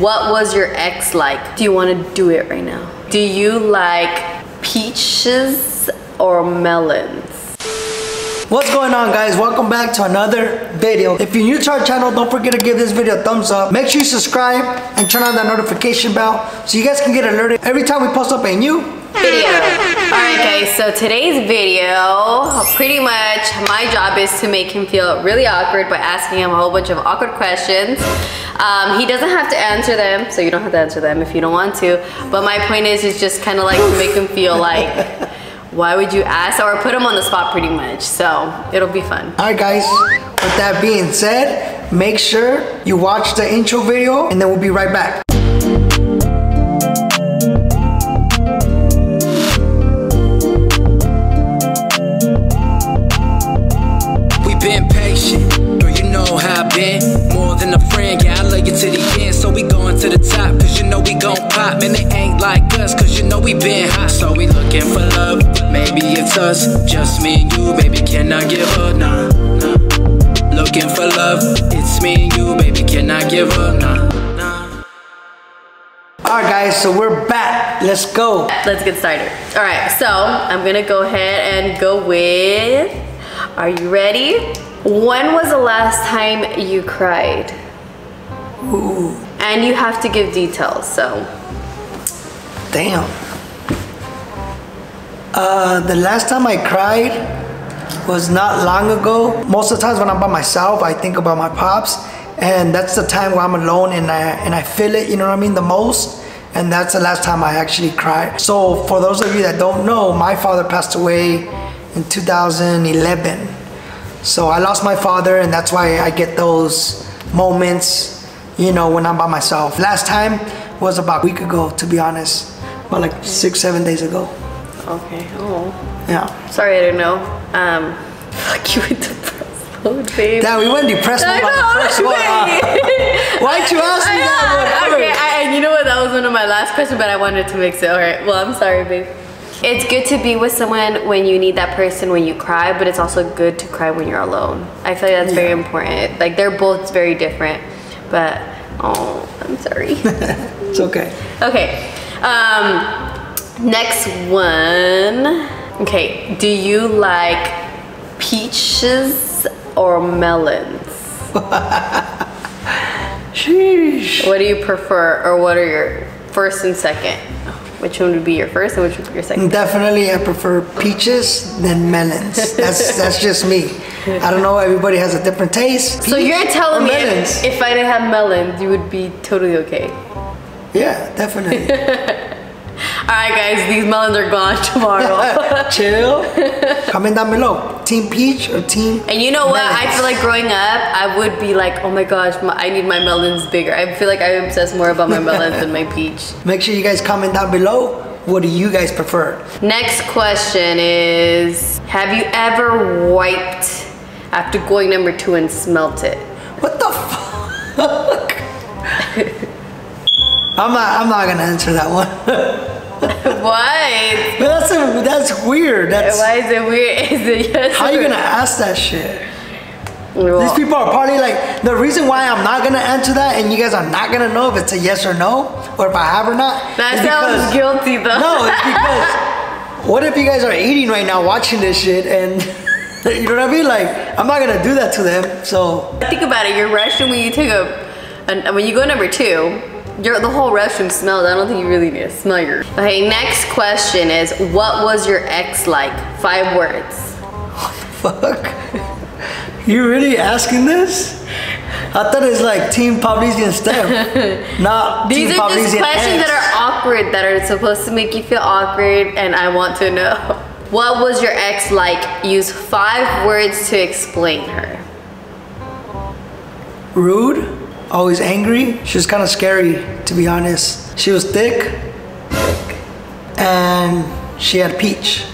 What was your ex like? Do you want to do it right now? Do you like peaches or melons? What's going on guys? Welcome back to another video. If you're new to our channel, don't forget to give this video a thumbs up. Make sure you subscribe and turn on that notification bell so you guys can get alerted every time we post up a new video. Alright guys, so today's video, pretty much my job is to make him feel really awkward by asking him a whole bunch of awkward questions. Um, he doesn't have to answer them, so you don't have to answer them if you don't want to. But my point is, is just kind of like to make him feel like, why would you ask? Or put him on the spot pretty much. So it'll be fun. Alright guys, with that being said, make sure you watch the intro video and then we'll be right back. It's us, just me and you, baby. Can I give up? Nah, nah. Looking for love, it's me and you, baby. Can I give up? Nah, nah. Alright guys, so we're back. Let's go. Let's get started. Alright, so I'm gonna go ahead and go with are you ready? When was the last time you cried? Ooh. And you have to give details, so. Damn. Uh, the last time I cried was not long ago. Most of the times when I'm by myself, I think about my pops, and that's the time where I'm alone and I and I feel it. You know what I mean? The most. And that's the last time I actually cried. So for those of you that don't know, my father passed away in 2011. So I lost my father and that's why I get those moments, you know, when I'm by myself. Last time was about a week ago, to be honest. About like six, seven days ago. Okay, oh. Yeah. Sorry, I didn't know. Um, fuck you with the press babe. Damn, we went depressed on the first one. Why'd you ask me that one Okay, I, and you know what, that was one of my last questions, but I wanted to mix it. All right, well, I'm sorry, babe. It's good to be with someone when you need that person when you cry, but it's also good to cry when you're alone. I feel like that's yeah. very important. Like they're both very different, but oh, I'm sorry. it's okay. Okay. Um, next one. Okay, do you like peaches or melons? Sheesh. What do you prefer, or what are your first and second? Which one would be your first and which would be your second? Definitely, I prefer peaches than melons. That's that's just me. I don't know. Everybody has a different taste. so you're telling me if, if, I didn't have melons, you would be totally okay? Yeah, definitely. All right, guys, these melons are gone tomorrow. Chill. Comment down below. Team peach or team And you know what? Melons. I feel like growing up, I would be like, oh my gosh, my, I need my melons bigger. I feel like I obsess more about my melons than my peach. Make sure you guys comment down below. What do you guys prefer? Next question is, have you ever wiped after going number two and smelt it? What the fuck? I'm not. I'm not gonna answer that one. Why? That's a, that's weird. That's why is it weird? Is it yes how are you gonna ask that shit? Well, These people are probably like the reason why I'm not gonna answer that, and you guys are not gonna know if it's a yes or no, or if I have or not. That sounds because, guilty though. No, it's because what if you guys are eating right now, watching this shit, and you know what I mean? Like I'm not gonna do that to them. So think about it. You're rushing when you take a, a when you go number two your, the whole restroom smells. I don't think you really need to smell your. Okay, next question is, what was your ex like? Five words. Fuck. You really asking this? I thought it's like Team and Steph. Not These Team are just questions that are awkward, that are supposed to make you feel awkward, and I want to know. What was your ex like? Use five words to explain her. Rude always angry. She was kind of scary, to be honest. She was thick, and she had peach.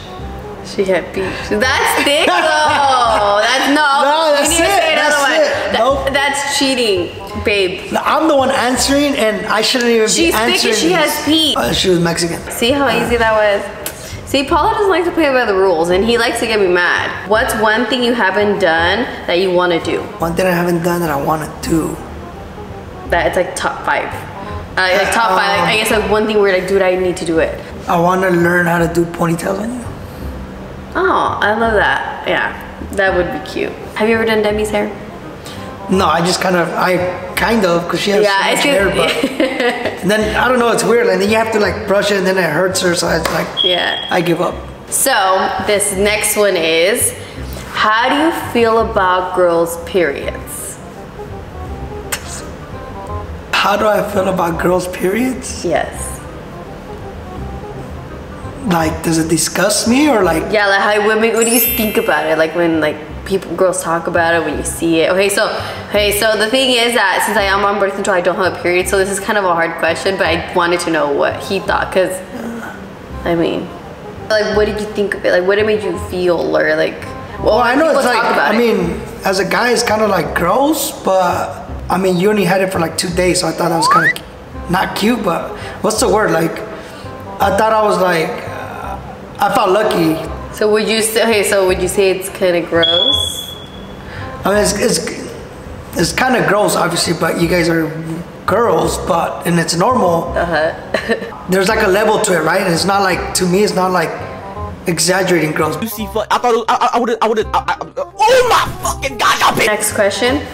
She had peach. That's thick though. that's no. No, that's it. That's it. That, nope. That's cheating, babe. No, I'm the one answering, and I shouldn't even She's be answering. She's thick she has peach. Uh, she was Mexican. See how easy that was. See, Pablo doesn't like to play by the rules and he likes to get me mad. What's one thing you haven't done that you want to do? One thing I haven't done that I want to do that it's like top five. Uh, like top five. Like, I guess like one thing where like, dude, I need to do it. I want to learn how to do ponytails on you. Oh, I love that. Yeah, that would be cute. Have you ever done Demi's hair? No, I just kind of, I kind of, because she has Yeah, so much it's hair, but and then I don't know, it's weird. And then you have to like brush it, and then it hurts her, so I like, Yeah. I give up. So this next one is, how do you feel about girls' periods? How do I feel about girls' periods? Yes. Like, does it disgust me or like? Yeah, like how women. What do you think about it? Like when like people, girls talk about it when you see it. Okay, so okay, so the thing is that since I am on birth control, I don't have a period, so this is kind of a hard question. But I wanted to know what he thought, cause I mean, like, what did you think of it? Like, what it made you feel, or like, well, Well, I know it's like, I it. mean, as a guy, it's kind of like gross, but I mean, you only had it for like two days, so I thought that was kind of not cute, but what's the word? Like, I thought I was like, uh, I felt lucky. So would you say? Okay, so would you say it's kind of gross? I mean, it's, it's, it's kind of gross, obviously, but you guys are girls, but, and it's normal. Uh-huh. There's like a level to it, right? And it's not like, to me, it's not like exaggerating gross. You see, fuck, I thought it, I, I would, I would, I, I, oh my fucking god. Next question.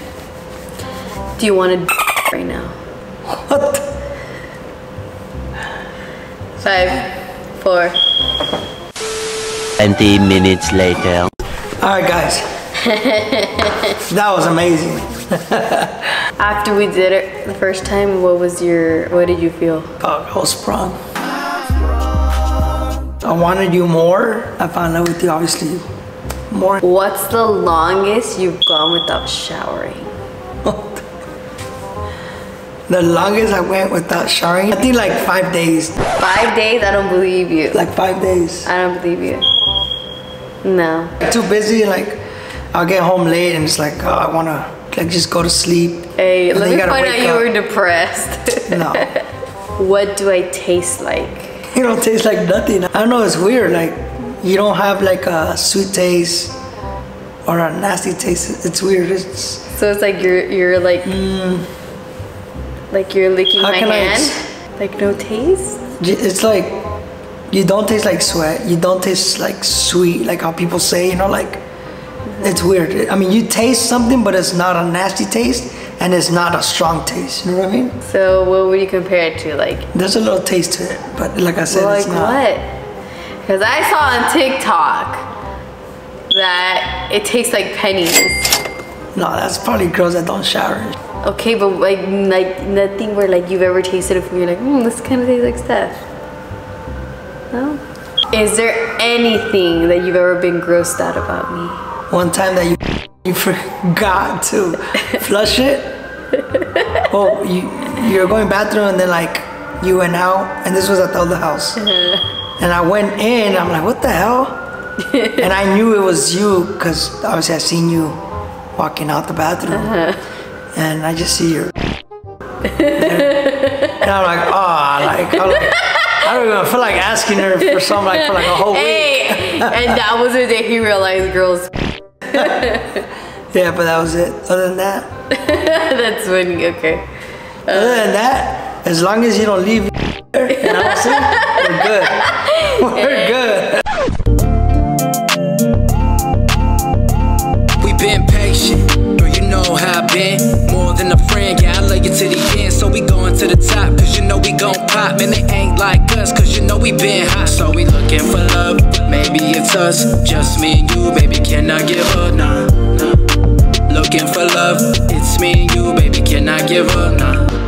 Do you want to right now? What? Five, four. 20 minutes later. All right, guys. that was amazing. After we did it the first time, what was your? What did you feel? Oh, I was sprung. I wanted you more. I found out with you, obviously, more. What's the longest you've gone without showering? The longest I went without showering, I think like five days. Five days? I don't believe you. Like five days. I don't believe you. No. Too busy, like I'll get home late and it's like, oh, I wanna like just go to sleep. Hey, And let me find out you up. were depressed. No, what do I taste like? you don't taste like nothing. I don't know, it's weird. Like you don't have like a sweet taste or a nasty taste. It's weird. It's So it's like you're you're like mm. Like you're licking. How my hand. like no taste. it's like you don't taste like sweat. You don't taste like sweet, like how people say. You know, like it's mm-hmm. weird. I mean, you taste something, but it's not a nasty taste, and it's not a strong taste. You know what I mean? So what would you compare it to? Like There's a little taste to it, but like I said, like it's not. what? Because I saw on TikTok that it tastes like pennies. No, that's probably girls that don't shower. Okay, but like like nothing where like you've ever tasted it and you're like, hmm, this kind of tastes like stuff. No. Is there anything that you've ever been grossed out about me? One time that you you forgot to flush it. Oh, you you're going bathroom and then like you went out, and this was at the other house. And I went in. I'm like, what the hell? and I knew it was you because obviously I seen you walking out the bathroom, and I just see you. and I'm like, oh, like, I'm like I don't even feel like asking her for something like for like a whole week. And that was the day he realized girls. Yeah, but that was it. Other than that, That's funny. Okay. other than that, as long as you don't leave and I don't see, we're good. We're good. Gon' pop. Man, they ain't like us, cause you know we been hot. So we looking for love, maybe it's us. Just me and you, baby, can I give up? Nah, nah. Looking for love, it's me and you, baby, can I give up? Nah.